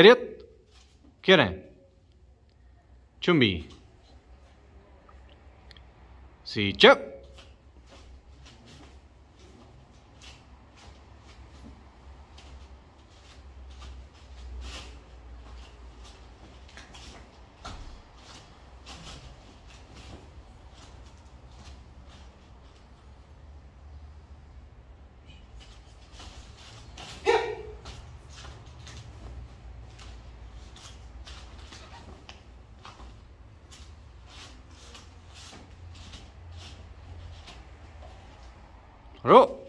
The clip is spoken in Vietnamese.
Ready? Quieren. Chuẩn bị. Xì chấp. 哦